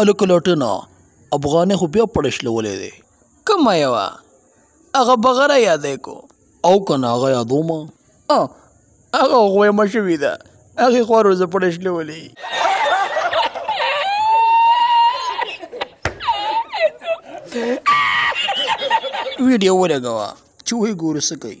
الکه لټنه افغانې خو بیا پړشلولی دی کومه یوه هغه بغره یادی کو او که نه هغه یادوم هغه خو یې مه شوي ده هغې خوا روزه پړشلولی ویډیو ولګوه چې وګورو څه کوي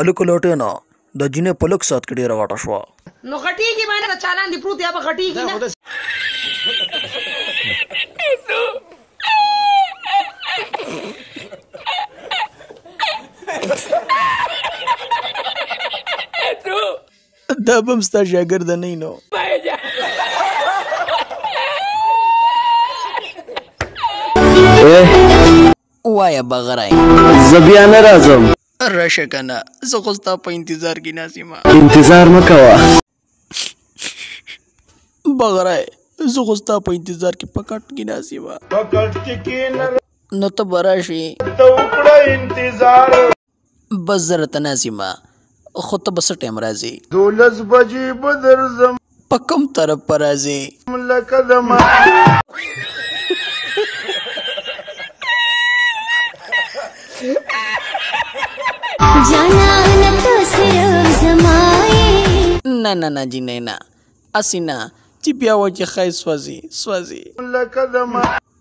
الکو لوټه نه دا جینه په لک سات کې ډیره غټه شوه. نو غټیږي به نه چا لاندې پروت یا به غټیږي نه. دا بم ستا شاګرد نه نو وایا بغرای زبیا نه راځم راشه کنه زه خو ستا په انتظار کې ناست یم انتظار مه کوه بغره زه خو ستا په انتظار کې په کټ کې ناست یم په کټ کې کېنه نو ته به راشې ته وکړه انتظار بس زه راته ناست یم خو ته به څه ټایم راځې دولس بجې به درځم په کوم طرف پر راځي لکه د ما نه نه نه جی نه نه اسینا چې بیا وجه خای سوځي سوځي لکه د ما